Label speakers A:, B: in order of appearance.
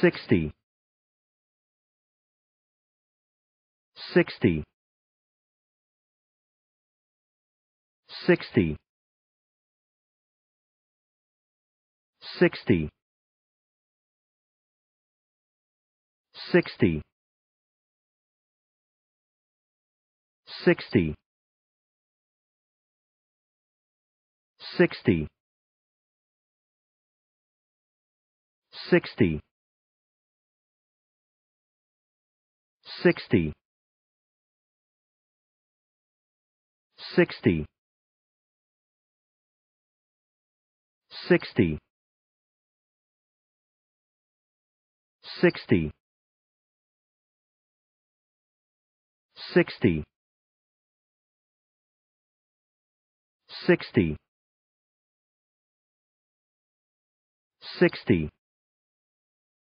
A: sixty, sixty, sixty, sixty, sixty, sixty, sixty. 60 sixty, sixty, sixty, sixty, sixty, sixty, sixty,